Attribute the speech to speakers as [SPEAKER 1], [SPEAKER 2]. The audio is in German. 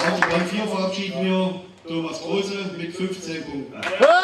[SPEAKER 1] Auf Rang 4 verabschieden wir Thomas Große mit 15 Punkten.